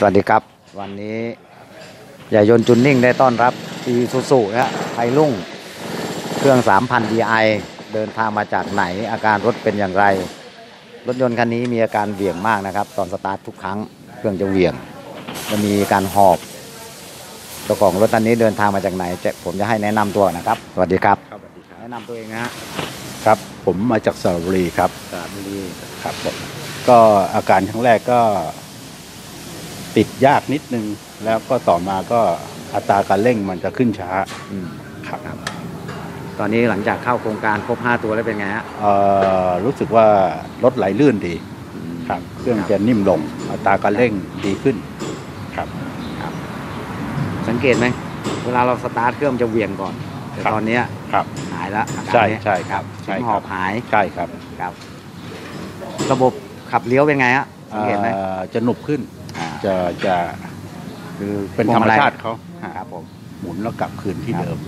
สวัสดีครับ วันนี้ใหญ่ยนต์จุนนิ่งได้ต้อนรับอีซูซูนะฮะไทยรุ่ง เครื่อง 3,000 DI เดินทางมาจากไหนอาการรถเป็นอย่างไร รถยนต์คันนี้มีอาการเหวี่ยงมากนะครับ ตอนสตาร์ททุกครั้งเครื่องจะเหวี่ยง จะมีการหอบเจ้าของรถคันนี้เดินทางมาจากไหนจะผมจะให้แนะนำตัวนะครับ สวัสดีครับครับสวัสดีครับแนะนำตัวเองนะฮะครับ ผมมาจากสระบุรีครับสระบุรีครับผมก็อาการครั้งแรกก็ ติดยากนิดนึง แล้วก็ต่อมาก็อัตราการเร่งมันจะขึ้นช้าอืมครับตอนนี้หลังจากเข้าโครงการครบ 5 ตัวแล้วเป็นไงฮะเอ่อรู้สึกว่ารถไหลลื่นดีครับเครื่องจะนิ่มลง อัตราการเร่งดีขึ้นครับสังเกตไหมเวลาเราสตาร์ทเครื่องมันจะเหวี่ยงก่อนแต่ครับตอนเนี้ยครับหายละอาการใช่เนี้ยใช่ครับเสีใช่ยงคหอรับบหายใช่ครับครับ ระบบขับเลี้ยวเป็นไงฮะสังเกตไหมเอ่อจะหนุบขึ้นอ่า จะจะคือเป็นธรรมชาติเขาครับผมหมุนแล้วกลับคืนที่ครับเดิม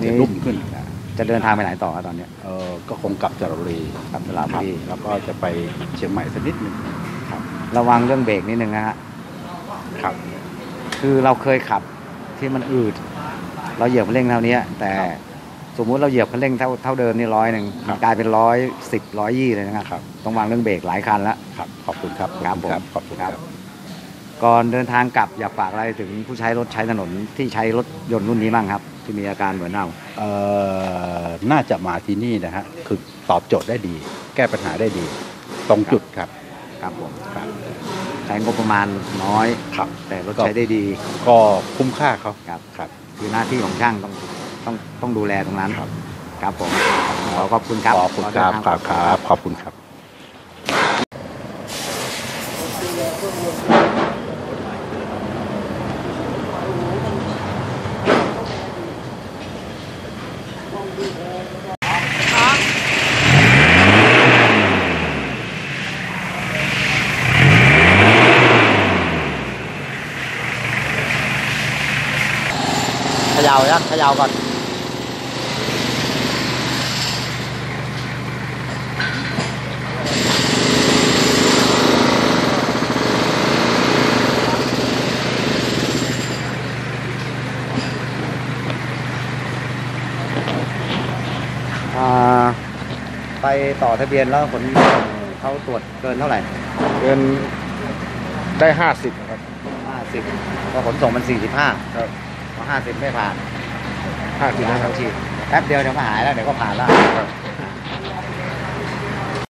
นี่จะนุ่มขึ้นจะเดินทางไปไหนต่อครับตอนเนี้ยเออก็คงกลับสระบุรีกลับสระบุรีคแล้วก็จะไปเชียงใหม่สักนิดหนึ่งครับระวังเรื่องเบรกนิดนึงนะฮะครับ คือเราเคยขับที่มันอืด เราเหยียบคันเร่งเท่านี้แต่สมมุติเราเหยียบคันเร่งเท่าเท่าเดิมนี่ร้อยหนึ่งมันกลายเป็นร้อยสิบร้อยยี่เลยนะครับครับต้องวางเรื่องเบรกหลายคันแล้วครับขอบคุณครับครับผมขอบคุณครับ ก่อนเดินทางกลับอยากฝากอะไรถึงผู้ใช้รถใช้ถนนที่ใช้รถยนต์รุ่นนี้บ้างครับ ที่มีอาการเหมือนเราเอ่อน่าจะมาที่นี่นะฮะคือตอบโจทย์ได้ดี แก้ปัญหาได้ดี ตรงจุดครับครับผมครับใช้งบประมาณน้อยครับแต่รถใช้ได้ดีก็คุ้มค่าเขาครับครับ คือหน้าที่ของช่างต้องต้องต้องดูแลตรงนั้นครับ ครับผมขอขอบคุณครับขอบคุณครับขอคเดินรับทางครับขอบคุณครับ เขย่ายักเขย่าก่อนอ่า ไปต่อทะเบียนแล้วผลเขาตรวจเกินเท่าไหร่ เกินได้ห้าสิบครับห้าสิบก็ขนส่งมันสี่สิบห้าครับพอห้าสิบไม่ผ่านห้าสิบยานะครัเขาบฉีดแป๊บเดียวเดี๋ยวก็หายแล้วเดี๋ยวก็ผ่านแล้ว ครับ